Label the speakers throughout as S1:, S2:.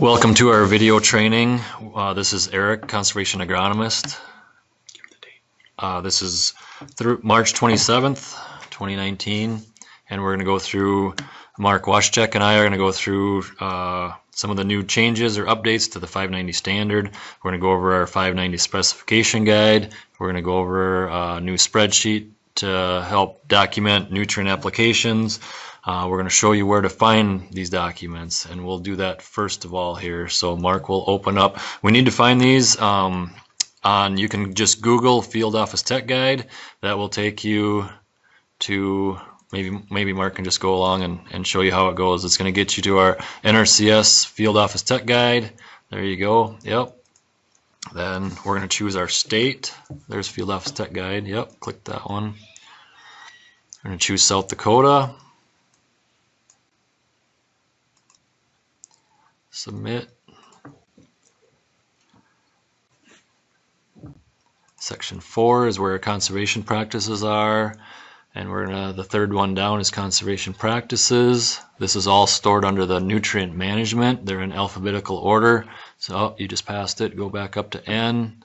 S1: Welcome to our video training. Uh, this is Eric, conservation agronomist. Uh, this is through March 27th, 2019, and we're going to go through. Mark Washcheck and I are going to go through uh, some of the new changes or updates to the 590 standard. We're going to go over our 590 specification guide. We're going to go over a new spreadsheet to help document nutrient applications. Uh, we're going to show you where to find these documents, and we'll do that first of all here. So Mark will open up. We need to find these um, on, you can just Google Field Office Tech Guide. That will take you to, maybe maybe Mark can just go along and, and show you how it goes. It's going to get you to our NRCS Field Office Tech Guide. There you go. Yep. Then we're going to choose our state. There's Field Office Tech Guide. Yep, click that one. We're going to choose South Dakota. Submit. Section 4 is where conservation practices are. And we're gonna, the third one down is conservation practices. This is all stored under the nutrient management. They're in alphabetical order. So oh, you just passed it, go back up to N.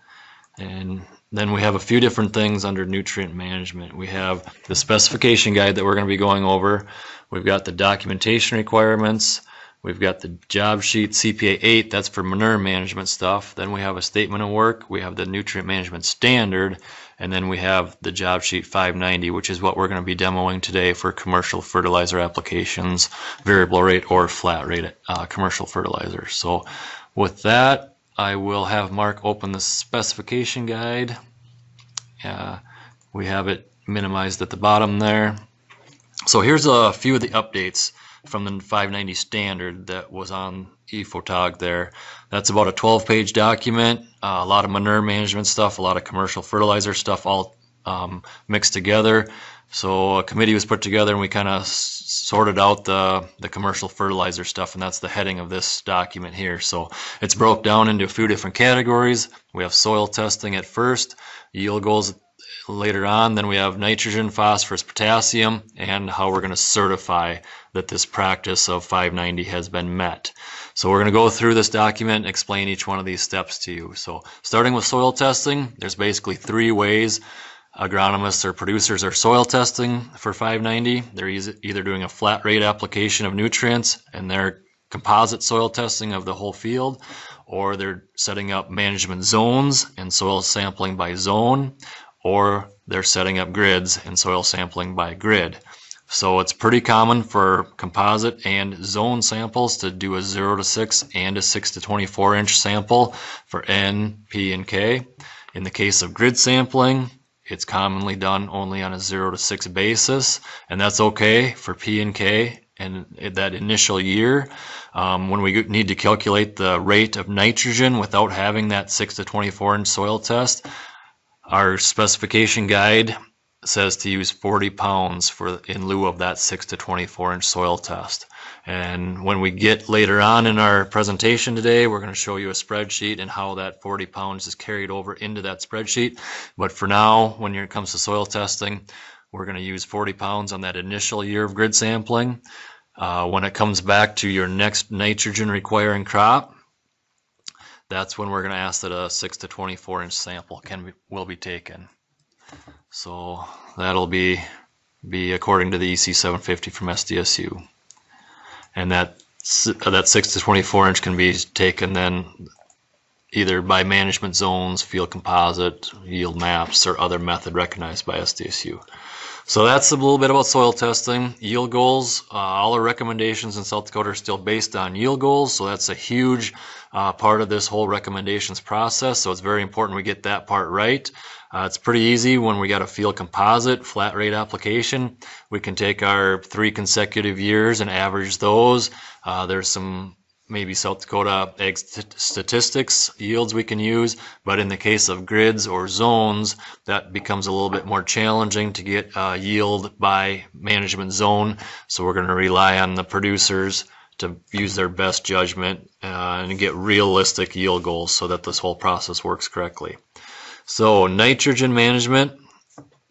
S1: And then we have a few different things under nutrient management. We have the specification guide that we're gonna be going over. We've got the documentation requirements. We've got the job sheet CPA 8, that's for manure management stuff. Then we have a statement of work, we have the nutrient management standard, and then we have the job sheet 590, which is what we're going to be demoing today for commercial fertilizer applications, variable rate or flat rate uh, commercial fertilizer. So with that, I will have Mark open the specification guide. Uh, we have it minimized at the bottom there. So here's a few of the updates from the 590 standard that was on eFOTG there. That's about a 12 page document, uh, a lot of manure management stuff, a lot of commercial fertilizer stuff all um, mixed together. So a committee was put together and we kind of sorted out the, the commercial fertilizer stuff and that's the heading of this document here. So it's broke down into a few different categories. We have soil testing at first, yield goals later on. Then we have nitrogen, phosphorus, potassium, and how we're going to certify that this practice of 590 has been met. So we're going to go through this document and explain each one of these steps to you. So starting with soil testing, there's basically three ways agronomists or producers are soil testing for 590. They're either doing a flat rate application of nutrients and they're composite soil testing of the whole field, or they're setting up management zones and soil sampling by zone, or they're setting up grids and soil sampling by grid. So it's pretty common for composite and zone samples to do a 0 to 6 and a 6 to 24 inch sample for N, P, and K. In the case of grid sampling, it's commonly done only on a 0 to 6 basis, and that's okay for P and K and that initial year. Um, when we need to calculate the rate of nitrogen without having that 6 to 24 inch soil test, our specification guide says to use 40 pounds for in lieu of that 6 to 24 inch soil test. And when we get later on in our presentation today, we're going to show you a spreadsheet and how that 40 pounds is carried over into that spreadsheet. But for now, when it comes to soil testing, we're going to use 40 pounds on that initial year of grid sampling. Uh, when it comes back to your next nitrogen requiring crop, that's when we're going to ask that a 6 to 24 inch sample can be, will be taken. So that'll be be according to the EC 750 from SDSU. And that that 6 to 24 inch can be taken then either by management zones, field composite, yield maps, or other method recognized by SDSU. So that's a little bit about soil testing. Yield goals, uh, all our recommendations in South Dakota are still based on yield goals, so that's a huge uh, part of this whole recommendations process, so it's very important we get that part right. Uh, it's pretty easy when we got a field composite flat rate application. We can take our three consecutive years and average those. Uh, there's some maybe South Dakota ag statistics yields we can use, but in the case of grids or zones, that becomes a little bit more challenging to get uh, yield by management zone. So we're going to rely on the producers to use their best judgment uh, and get realistic yield goals so that this whole process works correctly. So nitrogen management,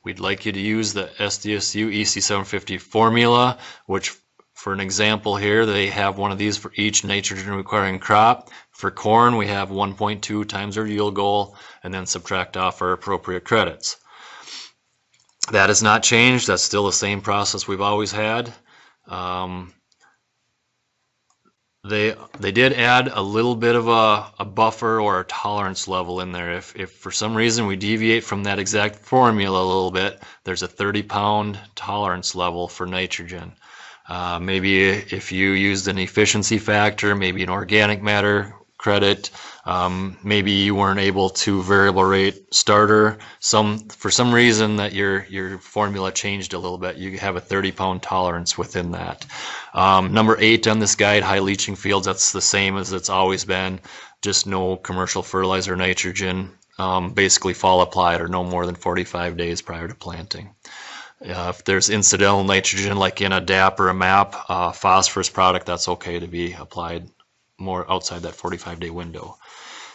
S1: we'd like you to use the SDSU EC750 formula, which for an example here, they have one of these for each nitrogen requiring crop. For corn, we have 1.2 times our yield goal and then subtract off our appropriate credits. That has not changed. That's still the same process we've always had. Um, they they did add a little bit of a, a buffer or a tolerance level in there. If, if for some reason we deviate from that exact formula a little bit, there's a 30 pound tolerance level for nitrogen. Uh, maybe if you used an efficiency factor, maybe an organic matter credit, um, maybe you weren't able to variable rate starter. Some for some reason that your your formula changed a little bit. You have a 30 pound tolerance within that. Um, number eight on this guide, high leaching fields. That's the same as it's always been. Just no commercial fertilizer nitrogen. Um, basically fall applied or no more than 45 days prior to planting. If there's incidental nitrogen like in a DAP or a MAP uh, phosphorus product, that's okay to be applied more outside that 45 day window.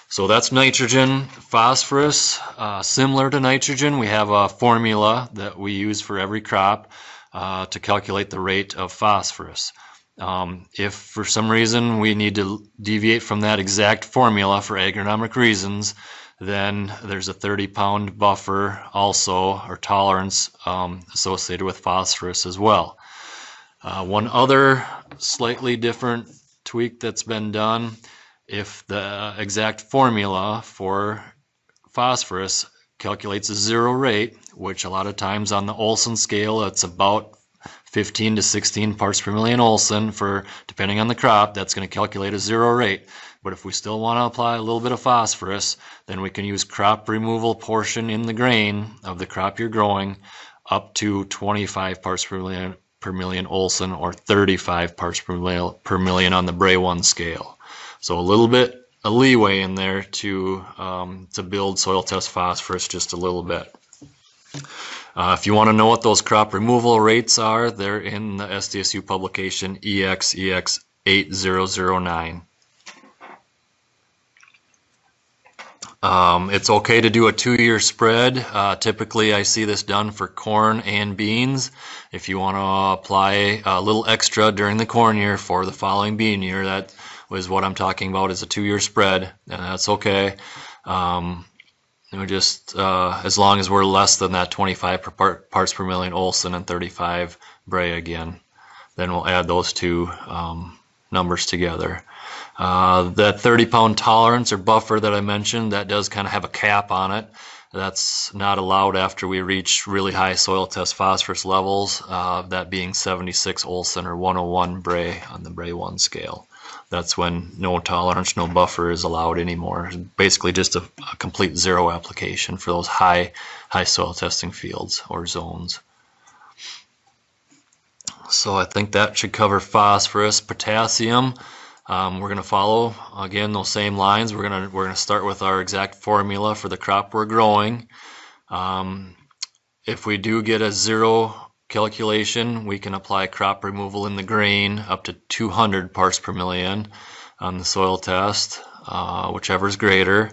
S1: So that's nitrogen, phosphorus. Uh, similar to nitrogen, we have a formula that we use for every crop uh, to calculate the rate of phosphorus. Um, if for some reason we need to deviate from that exact formula for agronomic reasons, then there's a 30 pound buffer also, or tolerance, um, associated with phosphorus as well. Uh, one other slightly different tweak that's been done, if the exact formula for phosphorus calculates a zero rate, which a lot of times on the Olsen scale, it's about 15 to 16 parts per million Olsen for, depending on the crop, that's going to calculate a zero rate. But if we still want to apply a little bit of phosphorus, then we can use crop removal portion in the grain of the crop you're growing up to 25 parts per million, per million Olsen or 35 parts per million, per million on the Bray 1 scale. So a little bit a leeway in there to, um, to build soil test phosphorus just a little bit. Uh, if you want to know what those crop removal rates are, they're in the SDSU publication EXEX 8009. Um, it's okay to do a two-year spread. Uh, typically, I see this done for corn and beans. If you want to apply a little extra during the corn year for the following bean year, that was what I'm talking about is a two-year spread, and that's okay. Um, you know, just uh, as long as we're less than that 25 per part, parts per million Olsen and 35 Bray again, then we'll add those two um, numbers together. Uh, that 30 pound tolerance or buffer that I mentioned, that does kind of have a cap on it. That's not allowed after we reach really high soil test phosphorus levels, uh, that being 76 Olsen or 101 Bray on the Bray 1 scale. That's when no tolerance, no buffer is allowed anymore. Basically just a, a complete zero application for those high, high soil testing fields or zones. So I think that should cover phosphorus, potassium. Um, we're going to follow again those same lines. We're going to we're going to start with our exact formula for the crop we're growing. Um, if we do get a zero calculation, we can apply crop removal in the grain up to 200 parts per million on the soil test, uh, whichever is greater.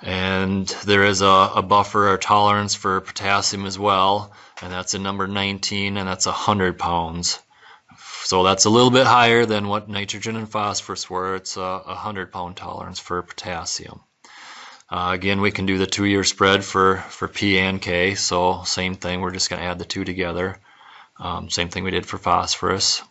S1: And there is a, a buffer or tolerance for potassium as well, and that's a number 19, and that's 100 pounds. So that's a little bit higher than what nitrogen and phosphorus were. It's a 100 pound tolerance for potassium. Uh, again, we can do the two-year spread for, for P and K, so same thing, we're just going to add the two together. Um, same thing we did for phosphorus.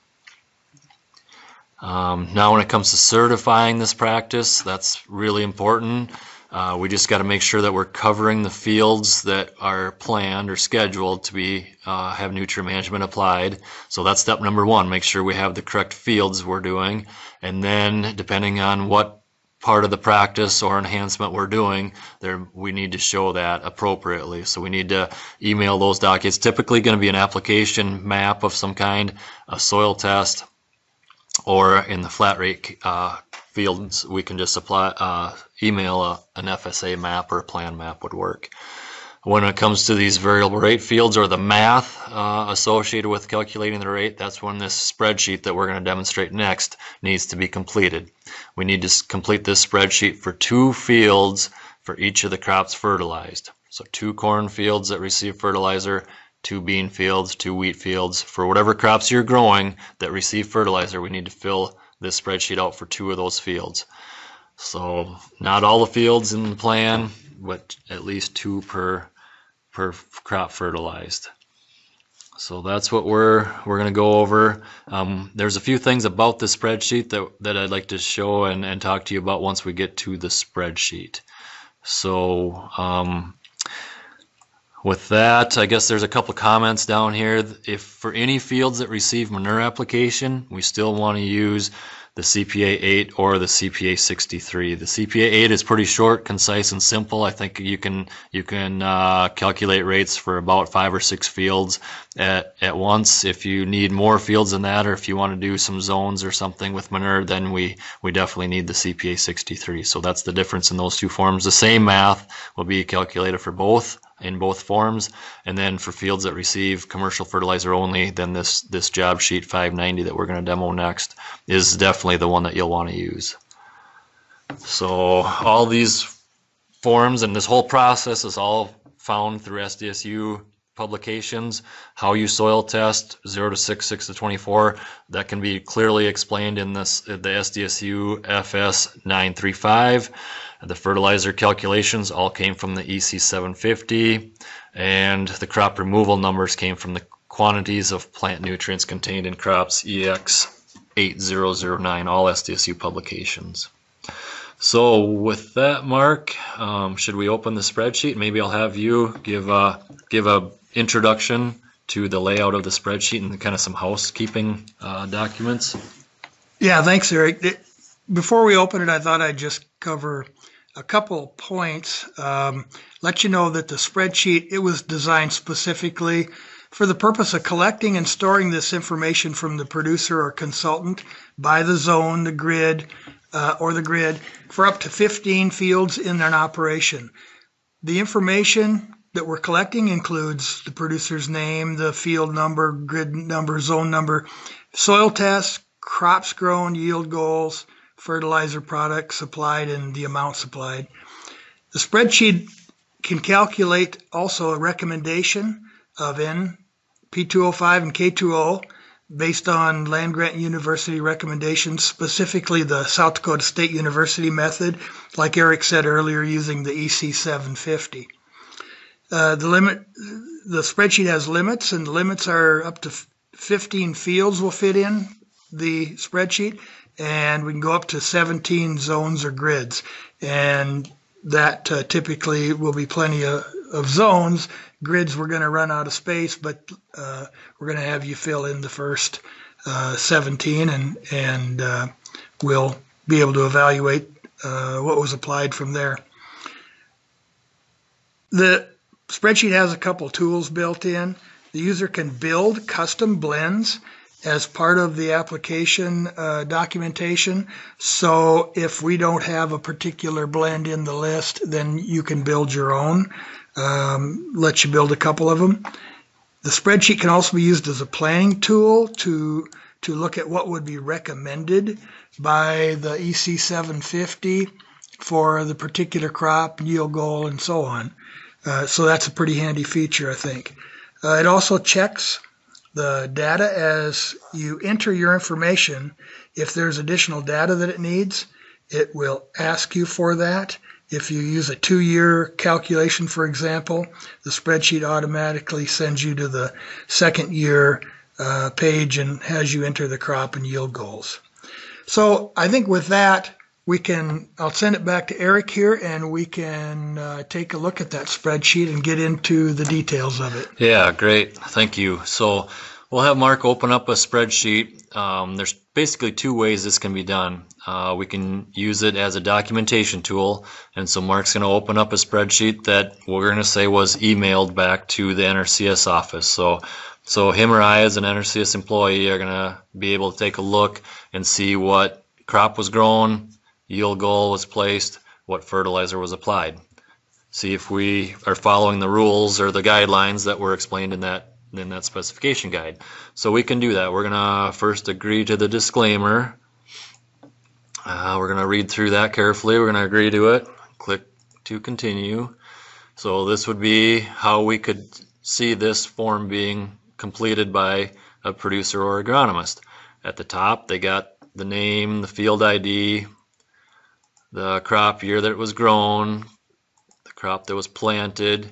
S1: Um, now when it comes to certifying this practice, that's really important. Uh, we just got to make sure that we're covering the fields that are planned or scheduled to be uh, have nutrient management applied. So that's step number one. Make sure we have the correct fields we're doing, and then depending on what part of the practice or enhancement we're doing, there we need to show that appropriately. So we need to email those documents. Typically going to be an application map of some kind, a soil test, or in the flat rate uh, fields, we can just apply, uh, email a, an FSA map or a plan map would work. When it comes to these variable rate fields or the math uh, associated with calculating the rate, that's when this spreadsheet that we're going to demonstrate next needs to be completed. We need to complete this spreadsheet for two fields for each of the crops fertilized. So two corn fields that receive fertilizer, two bean fields, two wheat fields. For whatever crops you're growing that receive fertilizer, we need to fill this spreadsheet out for two of those fields. So not all the fields in the plan, but at least two per per crop fertilized. So that's what we're we're going to go over. Um, there's a few things about the spreadsheet that, that I'd like to show and, and talk to you about once we get to the spreadsheet. So um, with that, I guess there's a couple comments down here. If for any fields that receive manure application, we still want to use the CPA 8 or the CPA 63. The CPA 8 is pretty short, concise, and simple. I think you can you can uh, calculate rates for about five or six fields at, at once. If you need more fields than that, or if you want to do some zones or something with manure, then we, we definitely need the CPA 63. So that's the difference in those two forms. The same math will be calculated for both in both forms. And then for fields that receive commercial fertilizer only, then this, this job sheet 590 that we're going to demo next is definitely the one that you'll want to use. So all these forms and this whole process is all found through SDSU publications, how you soil test 0 to 6, 6 to 24. That can be clearly explained in this the SDSU FS 935. The fertilizer calculations all came from the EC 750 and the crop removal numbers came from the quantities of plant nutrients contained in crops EX 8009, all SDSU publications. So with that, Mark, um, should we open the spreadsheet? Maybe I'll have you give a, give a introduction to the layout of the spreadsheet and kind of some housekeeping uh, documents.
S2: Yeah, thanks, Eric. Before we open it, I thought I'd just cover a couple points. Um, let you know that the spreadsheet, it was designed specifically for the purpose of collecting and storing this information from the producer or consultant by the zone, the grid, uh, or the grid for up to 15 fields in an operation. The information that we're collecting includes the producer's name, the field number, grid number, zone number, soil tests, crops grown, yield goals, fertilizer products supplied, and the amount supplied. The spreadsheet can calculate also a recommendation of N, P2O5, and K2O based on land grant university recommendations, specifically the South Dakota State University method, like Eric said earlier, using the EC 750. Uh, the limit, the spreadsheet has limits, and the limits are up to 15 fields will fit in the spreadsheet, and we can go up to 17 zones or grids, and that uh, typically will be plenty of, of zones. Grids, we're going to run out of space, but uh, we're going to have you fill in the first uh, 17, and and uh, we'll be able to evaluate what was applied from there. The spreadsheet has a couple tools built in. The user can build custom blends as part of the application uh, documentation. So if we don't have a particular blend in the list, then you can build your own. Um, let you build a couple of them. The spreadsheet can also be used as a planning tool to to look at what would be recommended by the EC 750 for the particular crop, yield goal, and so on. Uh, so that's a pretty handy feature, I think. Uh, it also checks the data as you enter your information. If there's additional data that it needs, it will ask you for that. If you use a two year calculation, for example, the spreadsheet automatically sends you to the second year uh, page and has you enter the crop and yield goals. So I think with that, we can, I'll send it back to Eric here and we can uh, take a look at that spreadsheet and get into the details of it.
S1: Yeah, great. Thank you. So we'll have Mark open up a spreadsheet. Um, there's basically two ways this can be done. Uh, we can use it as a documentation tool. And so Mark's going to open up a spreadsheet that we're going to say was emailed back to the NRCS office. So so him or I, as an NRCS employee, are going to be able to take a look and see what crop was grown, yield goal was placed, what fertilizer was applied. See if we are following the rules or the guidelines that were explained in that in that specification guide. So we can do that. We're going to first agree to the disclaimer. Uh, we're going to read through that carefully. We're going to agree to it. Click to continue. So this would be how we could see this form being completed by a producer or agronomist. At the top, they got the name, the field ID, the crop year that it was grown, the crop that was planted.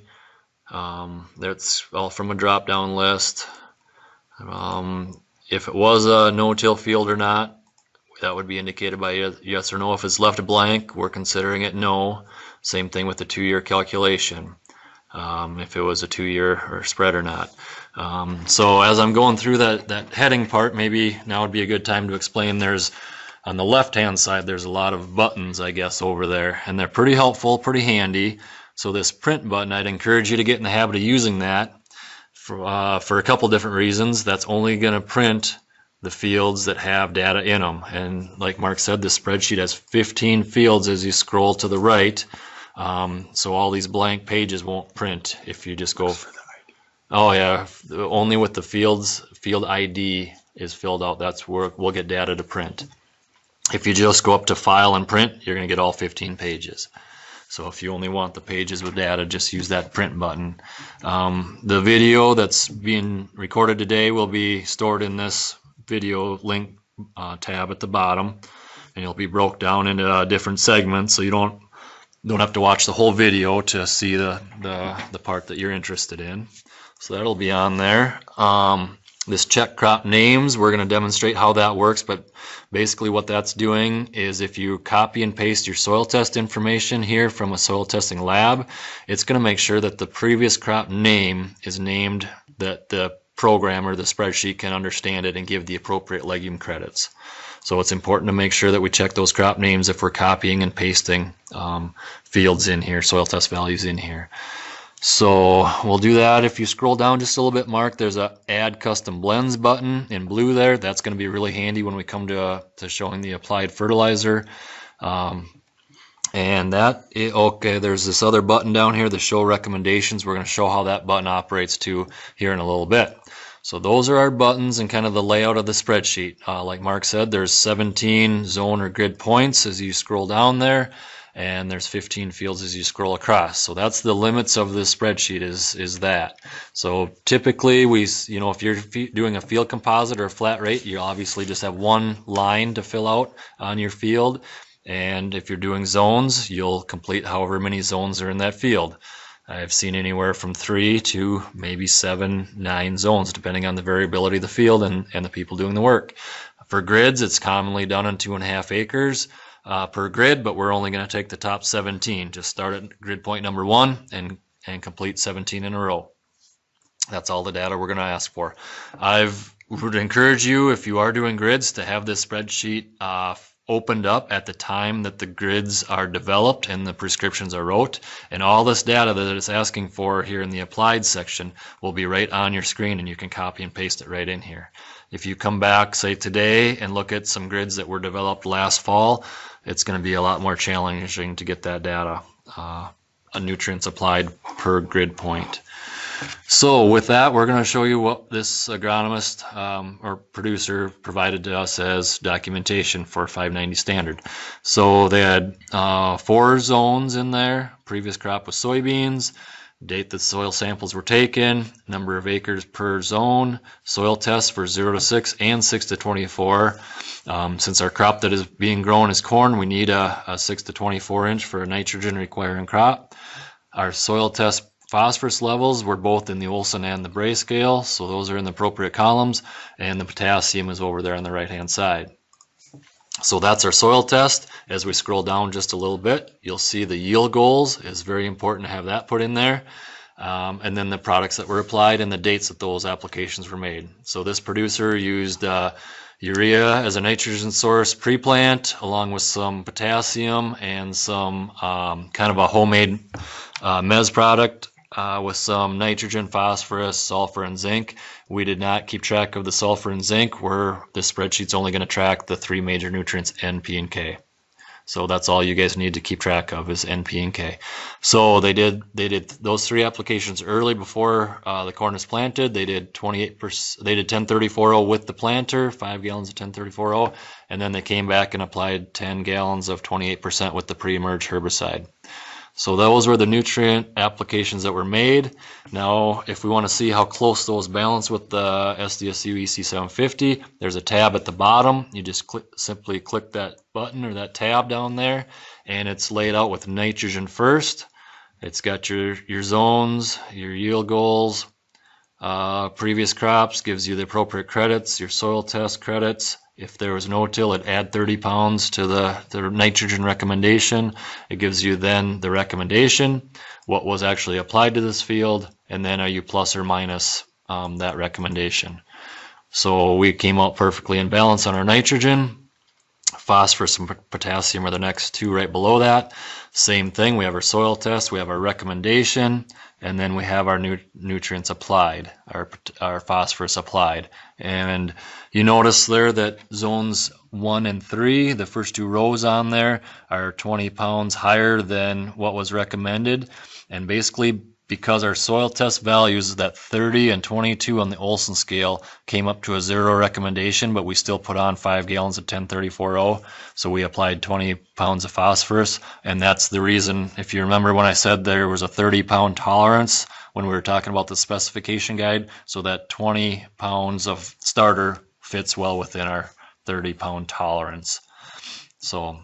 S1: Um, that's all from a drop-down list. Um, if it was a no-till field or not, that would be indicated by yes or no. If it's left blank, we're considering it no. Same thing with the two-year calculation, um, if it was a two-year or spread or not. Um, so as I'm going through that, that heading part, maybe now would be a good time to explain there's on the left-hand side, there's a lot of buttons, I guess, over there, and they're pretty helpful, pretty handy. So this print button, I'd encourage you to get in the habit of using that for, uh, for a couple different reasons. That's only going to print the fields that have data in them. And like Mark said, the spreadsheet has 15 fields as you scroll to the right. Um, so all these blank pages won't print if you just go. Oh yeah, only with the fields field ID is filled out. That's where we'll get data to print. If you just go up to file and print, you're going to get all 15 pages. So if you only want the pages with data, just use that print button. Um, the video that's being recorded today will be stored in this video link uh, tab at the bottom, and it'll be broke down into uh, different segments, so you don't don't have to watch the whole video to see the the, the part that you're interested in. So that'll be on there. Um, this check crop names, we're going to demonstrate how that works, but basically what that's doing is if you copy and paste your soil test information here from a soil testing lab, it's going to make sure that the previous crop name is named that the program or the spreadsheet can understand it and give the appropriate legume credits. So it's important to make sure that we check those crop names if we're copying and pasting um, fields in here, soil test values in here. So we'll do that. If you scroll down just a little bit, Mark, there's a Add Custom Blends button in blue there. That's going to be really handy when we come to, uh, to showing the applied fertilizer. Um, and that, okay, there's this other button down here, the Show Recommendations. We're going to show how that button operates too here in a little bit. So those are our buttons and kind of the layout of the spreadsheet. Uh, like Mark said, there's 17 zone or grid points as you scroll down there and there's 15 fields as you scroll across. So that's the limits of the spreadsheet is is that. So typically we, you know, if you're doing a field composite or a flat rate, you obviously just have one line to fill out on your field. And if you're doing zones, you'll complete however many zones are in that field. I've seen anywhere from three to maybe seven, nine zones, depending on the variability of the field and, and the people doing the work. For grids, it's commonly done on two and a half acres uh, per grid, but we're only going to take the top 17. Just start at grid point number one and, and complete 17 in a row. That's all the data we're going to ask for. I would encourage you, if you are doing grids, to have this spreadsheet uh, opened up at the time that the grids are developed and the prescriptions are wrote. And all this data that it's asking for here in the applied section will be right on your screen and you can copy and paste it right in here. If you come back, say today, and look at some grids that were developed last fall, it's going to be a lot more challenging to get that data, uh, nutrients applied per grid point. So with that, we're going to show you what this agronomist um, or producer provided to us as documentation for 590 standard. So they had uh, four zones in there. Previous crop was soybeans date that soil samples were taken, number of acres per zone, soil tests for 0 to 6 and 6 to 24. Um, since our crop that is being grown is corn, we need a, a 6 to 24 inch for a nitrogen requiring crop. Our soil test phosphorus levels were both in the Olsen and the Bray scale, so those are in the appropriate columns, and the potassium is over there on the right hand side. So that's our soil test. As we scroll down just a little bit, you'll see the yield goals. It's very important to have that put in there. Um, and then the products that were applied and the dates that those applications were made. So this producer used uh, urea as a nitrogen source pre-plant along with some potassium and some um, kind of a homemade uh, MESZ product uh, with some nitrogen, phosphorus, sulfur, and zinc. We did not keep track of the sulfur and zinc, where the spreadsheet's only going to track the three major nutrients, N, P, and K. So that's all you guys need to keep track of is N, P, and K. So they did they did those three applications early before uh, the corn is planted. They did 28 percent. They did 1034.0 with the planter, five gallons of 1034.0, and then they came back and applied 10 gallons of 28% with the pre-emerge herbicide. So those were the nutrient applications that were made. Now, if we want to see how close those balance with the SDSU EC750, there's a tab at the bottom. You just click, simply click that button or that tab down there, and it's laid out with nitrogen first. It's got your, your zones, your yield goals, uh, previous crops, gives you the appropriate credits, your soil test credits, if there was no-till, it add 30 pounds to the, the nitrogen recommendation. It gives you then the recommendation, what was actually applied to this field, and then are you plus or minus um, that recommendation. So we came out perfectly in balance on our nitrogen. Phosphorus and potassium are the next two right below that. Same thing, we have our soil test, we have our recommendation, and then we have our nu nutrients applied, our, our phosphorus applied. And you notice there that zones one and three, the first two rows on there, are 20 pounds higher than what was recommended. And basically because our soil test values that 30 and 22 on the Olsen scale came up to a zero recommendation, but we still put on five gallons of 1034O. So we applied 20 pounds of phosphorus. And that's the reason, if you remember when I said there was a 30 pound tolerance when we were talking about the specification guide, so that 20 pounds of starter fits well within our 30 pound tolerance. So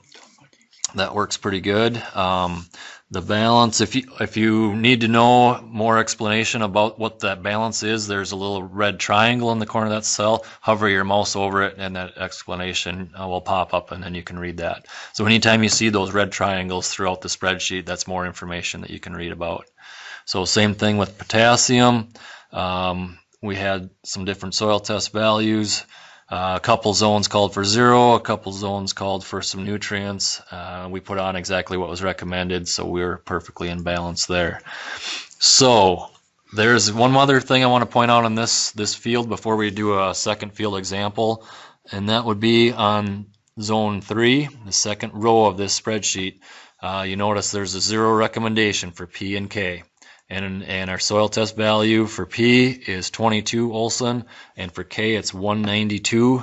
S1: that works pretty good. Um, the balance, if you, if you need to know more explanation about what that balance is, there's a little red triangle in the corner of that cell. Hover your mouse over it and that explanation uh, will pop up and then you can read that. So anytime you see those red triangles throughout the spreadsheet, that's more information that you can read about. So same thing with potassium. Um, we had some different soil test values. Uh, a couple zones called for zero, a couple zones called for some nutrients. Uh, we put on exactly what was recommended, so we were perfectly in balance there. So there's one other thing I want to point out on this this field before we do a second field example, and that would be on zone three, the second row of this spreadsheet. Uh, you notice there's a zero recommendation for P and K. And, and our soil test value for P is 22 Olsen, and for K it's 192.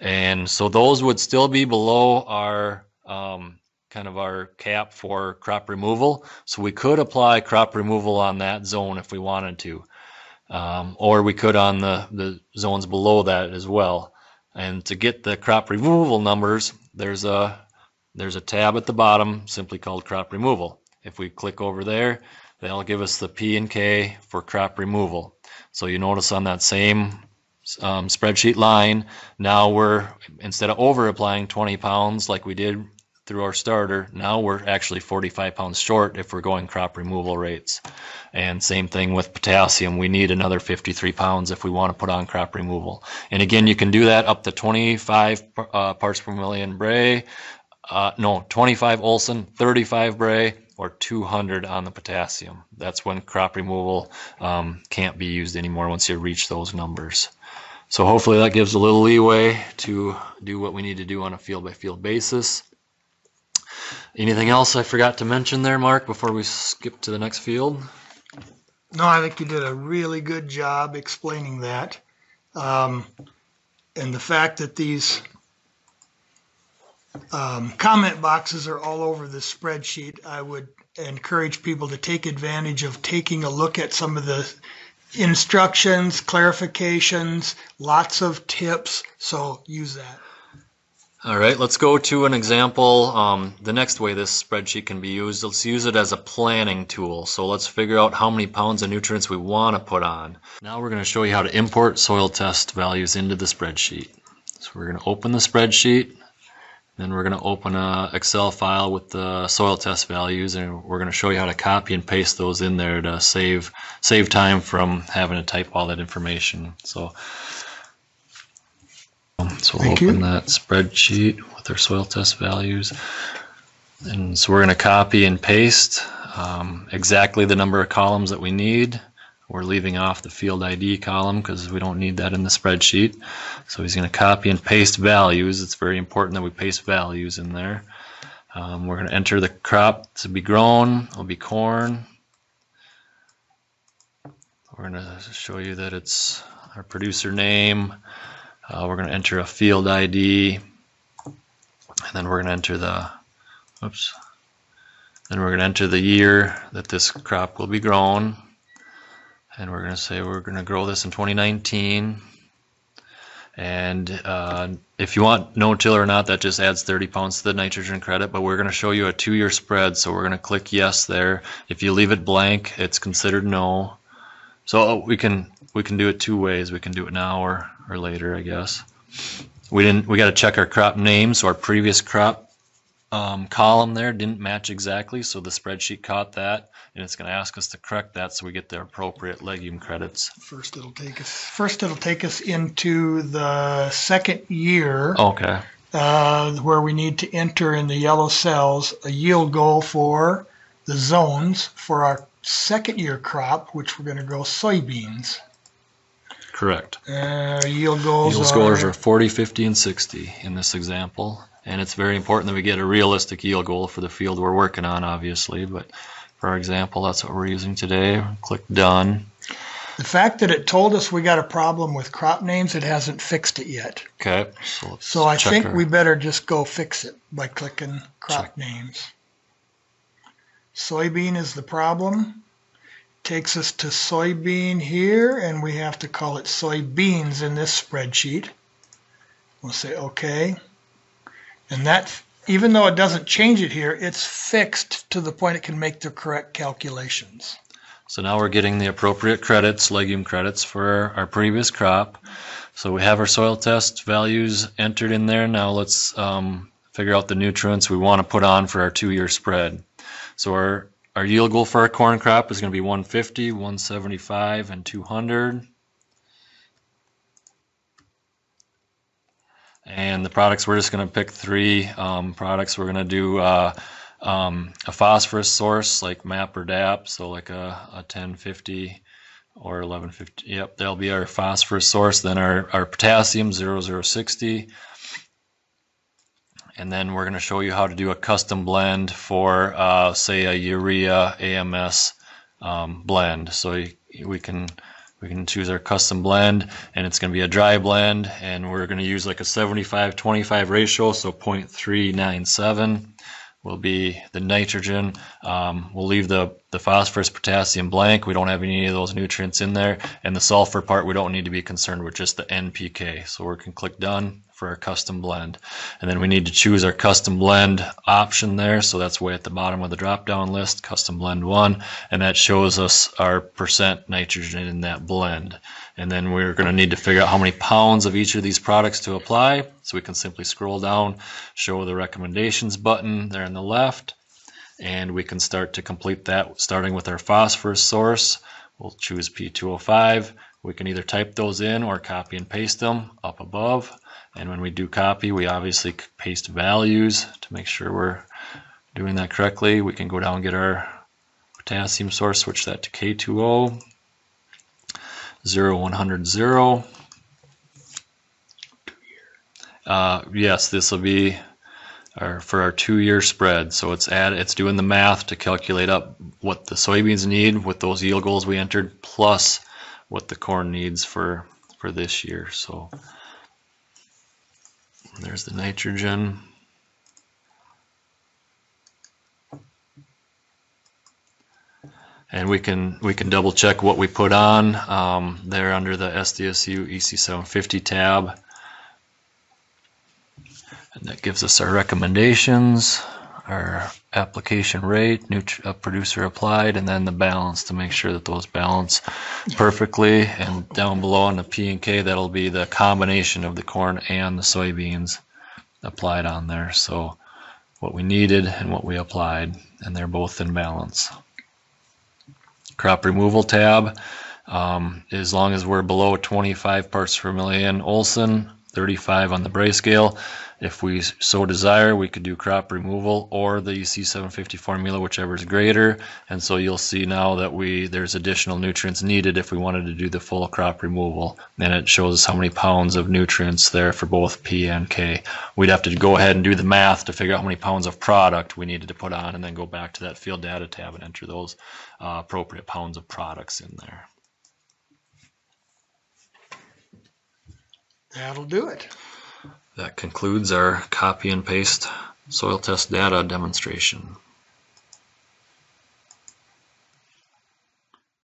S1: And so those would still be below our um, kind of our cap for crop removal. So we could apply crop removal on that zone if we wanted to. Um, or we could on the, the zones below that as well. And to get the crop removal numbers, there's a there's a tab at the bottom simply called crop removal. If we click over there, That'll give us the P and K for crop removal. So you notice on that same um, spreadsheet line, now we're, instead of over applying 20 pounds like we did through our starter, now we're actually 45 pounds short if we're going crop removal rates. And same thing with potassium, we need another 53 pounds if we want to put on crop removal. And again, you can do that up to 25 uh, parts per million Bray, uh, no, 25 Olsen, 35 Bray, or 200 on the potassium. That's when crop removal um, can't be used anymore once you reach those numbers. So hopefully that gives a little leeway to do what we need to do on a field by field basis. Anything else I forgot to mention there, Mark, before we skip to the next field?
S2: No, I think you did a really good job explaining that. Um, and the fact that these um, comment boxes are all over the spreadsheet. I would encourage people to take advantage of taking a look at some of the instructions, clarifications, lots of tips. So use that.
S1: All right, let's go to an example. Um, the next way this spreadsheet can be used, let's use it as a planning tool. So let's figure out how many pounds of nutrients we want to put on. Now we're going to show you how to import soil test values into the spreadsheet. So we're going to open the spreadsheet. Then we're going to open a Excel file with the soil test values and we're going to show you how to copy and paste those in there to save save time from having to type all that information. So, so we'll Thank open you. that spreadsheet with our soil test values. And so we're going to copy and paste um, exactly the number of columns that we need. We're leaving off the field ID column because we don't need that in the spreadsheet. So he's going to copy and paste values. It's very important that we paste values in there. Um, we're going to enter the crop to be grown. It'll be corn. We're going to show you that it's our producer name. Uh, we're going to enter a field ID. And then we're going to enter the, oops, Then we're going to enter the year that this crop will be grown. And we're going to say we're going to grow this in 2019. And uh, if you want no-till or not, that just adds 30 pounds to the nitrogen credit. But we're going to show you a two-year spread, so we're going to click yes there. If you leave it blank, it's considered no. So we can we can do it two ways. We can do it now or, or later, I guess. We didn't. We got to check our crop name. So our previous crop um, column there didn't match exactly, so the spreadsheet caught that, and it's going to ask us to correct that so we get the appropriate legume credits.
S2: First, it'll take us. First, it'll take us into the second year,
S1: Okay.
S2: uh, where we need to enter in the yellow cells a yield goal for the zones for our second year crop, which we're going to grow soybeans.
S1: Correct.
S2: Uh, yield goals
S1: Yield
S2: are,
S1: are 40, 50, and 60 in this example. And it's very important that we get a realistic yield goal for the field we're working on, obviously. But for our example, that's what we're using today. Click Done.
S2: the fact that it told us we got a problem with crop names, it hasn't fixed it yet.
S1: Okay. So,
S2: So I
S1: check
S2: think
S1: our-
S2: we better just go fix it by clicking crop names. Soybean is the problem. Takes us to soybean here, and we have to call it soybeans in this spreadsheet. We'll say OK. And that, even though it doesn't change it here, it's fixed to the point it can make the correct calculations.
S1: So now we're getting the appropriate credits, legume credits for our previous crop. So we have our soil test values entered in there. Now let's um, figure out the nutrients we want to put on for our two-year spread. So our, our yield goal for our corn crop is going to be 150, 175, and 200. And the products, we're just going to pick three um, products. We're going to do uh, um, a phosphorus source like MAP or DAP, so like a, a 1050 or 1150. Yep, that'll be our phosphorus source. Then our, our potassium 0060. And then we're going to show you how to do a custom blend for, uh, say, a urea AMS um, blend. So you, we can we can choose our custom blend, and it's going to be a dry blend, and we're going to use like a 75-25 ratio, so 0.397 will be the nitrogen. Um, we'll leave the, the phosphorus, potassium blank. We don't have any of those nutrients in there. And the sulfur part, we don't need to be concerned with just the NPK. So we can click done for our custom blend. And then we need to choose our custom blend option there. So that's way at the bottom of the drop down list, custom blend one. And that shows us our percent nitrogen in that blend. And then we're going to need to figure out how many pounds of each of these products to apply. So we can simply scroll down, show the recommendations button there on the left, and we can start to complete that starting with our phosphorus source. We'll choose P2O5. We can either type those in or copy and paste them up above. And when we do copy, we obviously paste values to make sure we're doing that correctly. We can go down and get our potassium source, switch that to K2O. 0100 0. Uh, yes, this will be our, for our two-year spread. So it's add, it's doing the math to calculate up what the soybeans need with those yield goals we entered, plus what the corn needs for for this year. So there's the nitrogen. and we can we can double check what we put on um, there under the SDSU EC750 tab and that gives us our recommendations our application rate new uh, producer applied and then the balance to make sure that those balance perfectly and down below on the P and K that'll be the combination of the corn and the soybeans applied on there so what we needed and what we applied and they're both in balance crop removal tab. Um, as long as we're below 25 parts per million Olsen, 35 on the Bray scale. If we so desire, we could do crop removal or the EC750 formula, whichever is greater. And so you'll see now that we there's additional nutrients needed if we wanted to do the full crop removal. And it shows us how many pounds of nutrients there for both P and K. We'd have to go ahead and do the math to figure out how many pounds of product we needed to put on and then go back to that field data tab and enter those uh, appropriate pounds of products in there.
S2: That'll do it.
S1: That concludes our copy and paste soil test data demonstration.